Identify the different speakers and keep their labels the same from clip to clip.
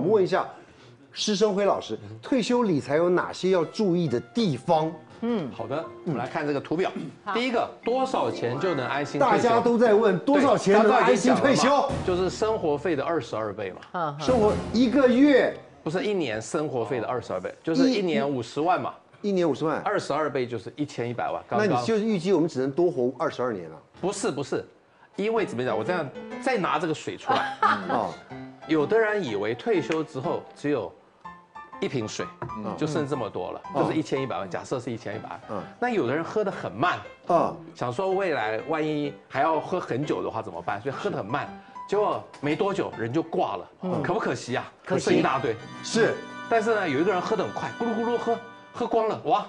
Speaker 1: 我们问一下施生辉老师，退休理财有哪些要注意的地方？
Speaker 2: 嗯好的，我们来看这个图表。第一个，多少钱就能安心退休？
Speaker 1: 大家都在问多少钱能安心退休？
Speaker 2: 就是生活费的二十二倍嘛。
Speaker 1: 生活一个月
Speaker 2: 不是一年生活费的二十二倍，就是一年五十万嘛。
Speaker 1: 一年五十万，
Speaker 2: 二十二倍就是一千一百万。
Speaker 1: 那你就是预计我们只能多活二十二年了？
Speaker 2: 不是不是，因为怎么讲？我这样再拿这个水出来啊。有的人以为退休之后只有。一瓶水就剩这么多了，就是一千一百万。假设是一千一百万，嗯，那有的人喝得很慢，嗯，想说未来万一还要喝很久的话怎么办？所以喝得很慢，结果没多久人就挂了，可不可惜啊？
Speaker 1: 可
Speaker 2: 惜一大堆。
Speaker 1: 是，
Speaker 2: 但是呢，有一个人喝得很快，咕噜咕噜喝，喝光了，哇，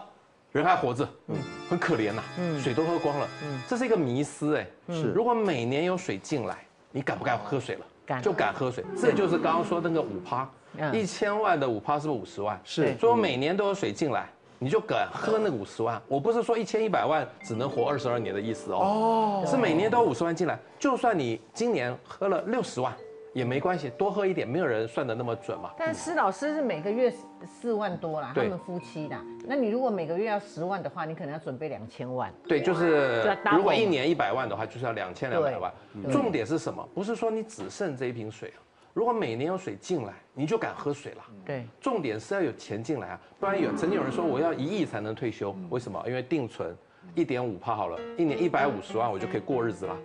Speaker 2: 人还活着，嗯，很可怜呐，嗯，水都喝光了，嗯，这是一个迷思哎，是，如果每年有水进来，你敢不敢喝水了？
Speaker 3: 敢，
Speaker 2: 就敢喝水。这就是刚刚说那个五趴。一千万的五趴是不是五十万？
Speaker 1: 是，
Speaker 2: 所以每年都有水进来，你就敢喝那五十万。我不是说一千一百万只能活二十二年的意思哦，是每年都五十万进来，就算你今年喝了六十万。也没关系，多喝一点，没有人算的那么准嘛。
Speaker 3: 但施老师是每个月四万多啦，他们夫妻的。那你如果每个月要十万的话，你可能要准备两千万。
Speaker 2: 对，就是如果一年一百万的话，就是要两千两百万。重点是什么？不是说你只剩这一瓶水啊，如果每年有水进来，你就敢喝水了。
Speaker 3: 对，
Speaker 2: 重点是要有钱进来啊，不然有曾经有人说我要一亿才能退休，为什么？因为定存一点五趴好了，一年一百五十万我就可以过日子了。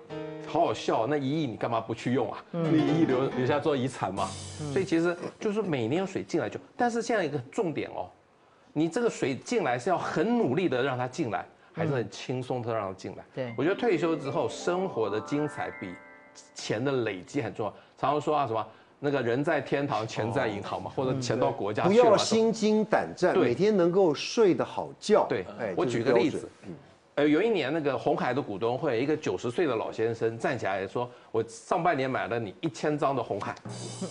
Speaker 2: 好好笑，那一亿你干嘛不去用啊？那一亿留留下做遗产嘛。所以其实就是每年有水进来就，但是现在一个重点哦，你这个水进来是要很努力的让它进来，还是很轻松的让它进来？
Speaker 3: 对，
Speaker 2: 我觉得退休之后生活的精彩比钱的累积很重要。常常说啊什么那个人在天堂，钱在银行嘛，或者钱到国家
Speaker 1: 不要心惊胆战，每天能够睡得好觉。
Speaker 2: 对，我举个例子。呃，有一年那个红海的股东会，一个九十岁的老先生站起来说：“我上半年买了你一千张的红海，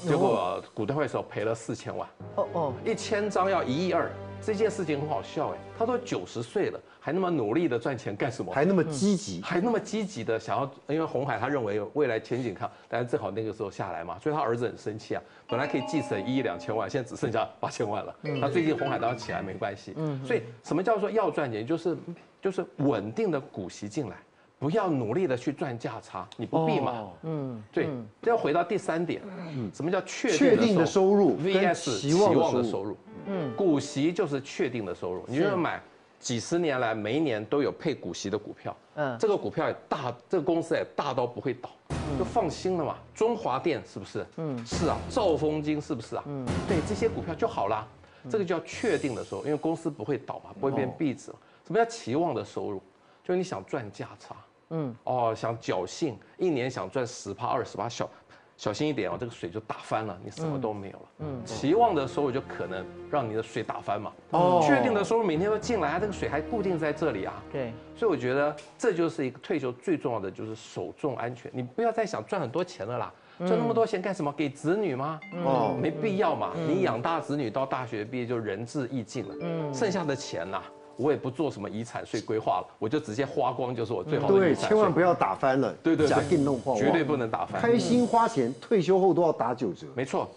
Speaker 2: 结果股东会时候赔了四千万。哦哦，一千张要一亿二，这件事情很好笑哎。他说九十岁了，还那么努力的赚钱干什么？
Speaker 1: 还那么积极，
Speaker 2: 还那么积极的想要，因为红海他认为未来前景看，但是正好那个时候下来嘛，所以他儿子很生气啊。本来可以继承一亿两千万，现在只剩下八千万了。他最近红海都要起来没关系。嗯，所以什么叫做要赚钱，就是。就是稳定的股息进来，不要努力的去赚价差，你不必嘛。嗯，对。要回到第三点，嗯，什么叫
Speaker 1: 确定的收入
Speaker 2: ？VS 期望的收入。嗯，股息就是确定的收入。你就买几十年来每一年都有配股息的股票，嗯，这个股票也大，这个公司也大到不会倒，就放心了嘛。中华电是不是？嗯，是啊。兆丰金是不是啊？嗯，对，这些股票就好啦。这个叫确定的收入，因为公司不会倒嘛，不会变壁纸。什么叫期望的收入？就是你想赚价差，嗯，哦，想侥幸，一年想赚十趴、二十趴，小小心一点哦，这个水就打翻了，你什么都没有了。嗯，期望的收入就可能让你的水打翻嘛。哦，确定的收入每天都进来，这个水还固定在这里啊。
Speaker 3: 对，
Speaker 2: 所以我觉得这就是一个退休最重要的，就是守重安全。你不要再想赚很多钱了啦，赚那么多钱干什么？给子女吗？哦，没必要嘛。你养大子女到大学毕业就仁至义尽了。嗯，剩下的钱呐。我也不做什么遗产税规划了，我就直接花光，就是我最好的
Speaker 1: 对，千万不要打翻了。
Speaker 2: 对对，
Speaker 1: 假定弄破，
Speaker 2: 绝对不能打翻。
Speaker 1: 开心花钱，退休后都要打九折。
Speaker 2: 没错，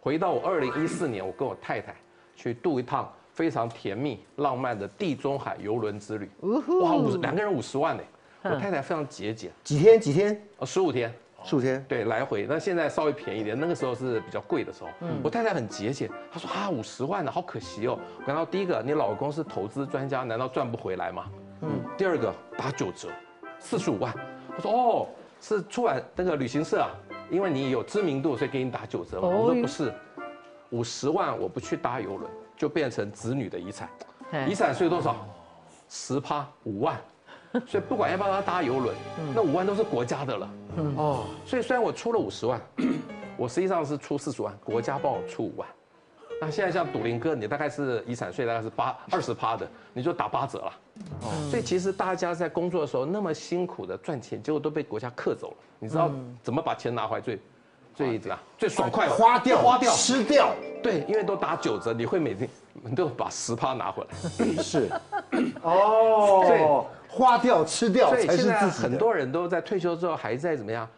Speaker 2: 回到我二零一四年，我跟我太太去度一趟非常甜蜜浪漫的地中海游轮之旅。哇，五两个人五十万呢，我太太非常节俭。
Speaker 1: 几天？几天？
Speaker 2: 哦，十五天。
Speaker 1: 数天
Speaker 2: 对来回，那现在稍微便宜点，那个时候是比较贵的时候。嗯，我太太很节俭，她说啊五十万呢，好可惜哦。我跟她说，第一个，你老公是投资专家，难道赚不回来吗？嗯。第二个打九折，四十五万。我说哦，是出版那个旅行社啊，因为你有知名度，所以给你打九折嘛。我说不是，五十万我不去搭游轮，就变成子女的遗产。遗产税多少？十趴五万。所以不管要不要他搭游轮，那五万都是国家的了。哦，所以虽然我出了五十万，我实际上是出四十万，国家帮我出五万。那现在像赌林哥，你大概是遗产税大概是八二十趴的，你就打八折了。哦，所以其实大家在工作的时候那么辛苦的赚钱，结果都被国家克走了。你知道怎么把钱拿回来最最怎么样？最爽快？
Speaker 1: 花掉，
Speaker 2: 花掉，
Speaker 1: 吃掉。
Speaker 2: 对，因为都打九折，你会每天都把十趴拿回
Speaker 1: 来。是。哦。
Speaker 2: 对。
Speaker 1: 花掉吃掉，
Speaker 2: 所以现在很多人都在退休之后还在怎么样，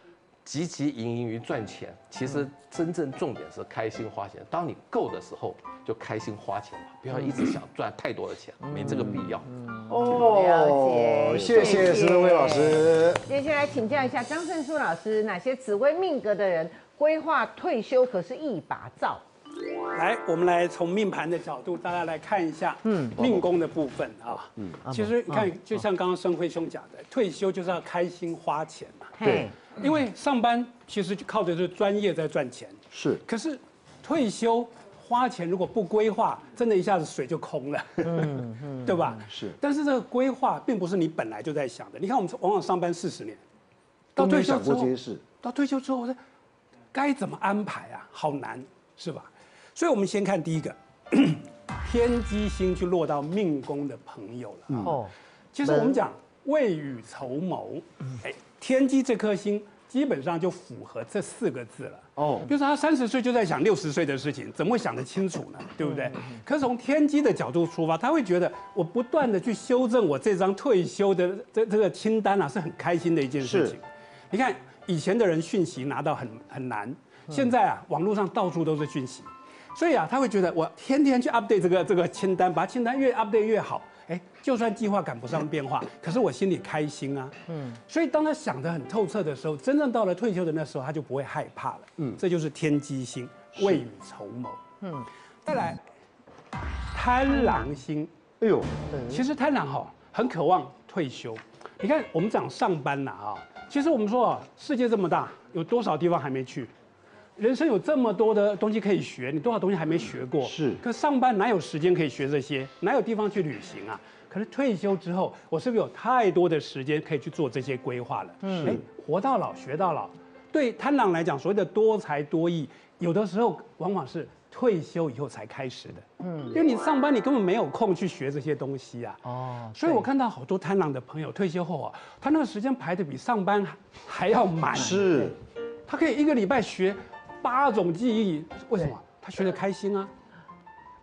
Speaker 2: 汲汲营营于赚钱，其实真正重点是开心花钱。当你够的时候，就开心花钱吧，不要一直想赚太多的钱，没这个必要。
Speaker 3: 了解
Speaker 1: 谢谢石登辉老师。
Speaker 3: 接下来请教一下张胜书老师，哪些紫微命格的人规划退休可是一把照？
Speaker 4: 来，我们来从命盘的角度，大家来看一下，嗯，命宫的部分啊。嗯，其实你看，就像刚刚孙辉兄讲的，退休就是要开心花钱嘛。
Speaker 3: 对，
Speaker 4: 因为上班其实就靠的是专业在赚钱，
Speaker 1: 是
Speaker 4: 可是退休花钱如果不规划，真的一下子水就空了，嗯嗯，对吧？
Speaker 1: 是
Speaker 4: 但是这个规划并不是你本来就在想的。你看，我们往往上班四十年，到退休之后。到退休之后，我说该怎么安排啊？好难，是吧？所以我们先看第一个，天机星去落到命宫的朋友了。
Speaker 3: 哦，
Speaker 4: 其实我们讲未雨绸缪，哎，天机这颗星基本上就符合这四个字了。
Speaker 1: 哦
Speaker 4: 比如说他三十岁就在想六十岁的事情，怎么会想得清楚呢？对不对？可是从天机的角度出发，他会觉得我不断的去修正我这张退休的这这个清单啊，是很开心的一件事情。你看以前的人讯息拿到很很难，现在啊网络上到处都是讯息，所以啊他会觉得我天天去 update 这个这个清单，把清单越 update 越好。哎，就算计划赶不上变化，可是我心里开心啊。嗯，所以当他想得很透彻的时候，真正到了退休的那时候，他就不会害怕了。嗯，这就是天机星，未雨绸缪。嗯，再来，贪狼星。
Speaker 1: 哎呦，
Speaker 4: 其实贪狼哈很渴望退休。你看我们讲上班呐啊，其实我们说啊，世界这么大，有多少地方还没去？人生有这么多的东西可以学，你多少东西还没学过？
Speaker 1: 是
Speaker 4: 可上班哪有时间可以学这些？哪有地方去旅行啊？可是退休之后，我是不是有太多的时间可以去做这些规划了？嗯，哎，活到老学到老。对贪狼来讲，所谓的多才多艺，有的时候往往是退休以后才开始的。嗯，因为你上班你根本没有空去学这些东西啊。
Speaker 3: 哦，
Speaker 4: 所以我看到好多贪狼的朋友退休后啊，他那个时间排的比上班还还要满。
Speaker 1: 是
Speaker 4: 他可以一个礼拜学八种记忆，为什么？他学的开心啊。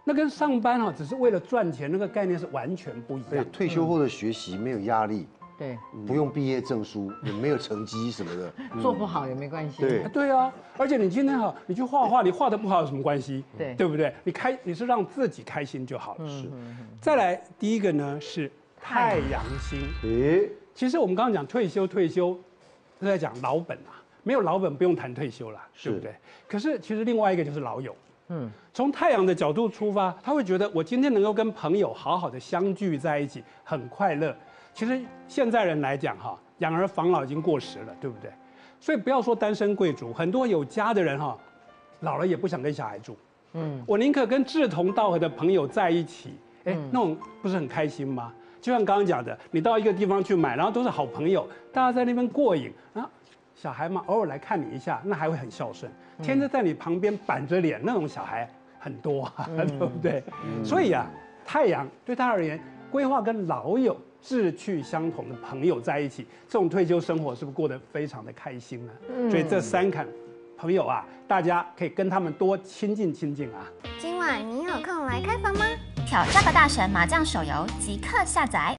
Speaker 4: 那跟上班啊，只是为了赚钱，那个概念是完全不一样。
Speaker 1: 退休后的学习没有压力，
Speaker 3: 对，
Speaker 1: 不用毕业证书，也没有成绩什么的。
Speaker 3: 做不好也没关系。
Speaker 1: 对
Speaker 4: 啊对啊，而且你今天哈，你去画画，你画的不好有什么关系？
Speaker 3: 对
Speaker 4: 对不对？你开你是让自己开心就好了。是。再来第一个呢是太阳星。
Speaker 1: 诶，
Speaker 4: 其实我们刚刚讲退休，退休是在讲老本啊，没有老本不用谈退休啦，
Speaker 1: 是
Speaker 4: 对不对？可是其实另外一个就是老友，嗯，从太阳的角度出发，他会觉得我今天能够跟朋友好好的相聚在一起，很快乐。其实现在人来讲哈，养儿防老已经过时了，对不对？所以不要说单身贵族，很多有家的人哈，老了也不想跟小孩住。嗯，我宁可跟志同道合的朋友在一起，哎，那种不是很开心吗？就像刚刚讲的，你到一个地方去买，然后都是好朋友，大家在那边过瘾啊，小孩嘛，偶尔来看你一下，那还会很孝顺。天天在你旁边板着脸，那种小孩很多啊，对不对？所以啊，太阳对他而言，规划跟老友志趣相同的朋友在一起，这种退休生活是不是过得非常的开心呢？所以这三坎朋友啊，大家可以跟他们多亲近亲近啊。
Speaker 5: 今晚你有空来开房吗？挑战吧大神麻将手游即刻下载。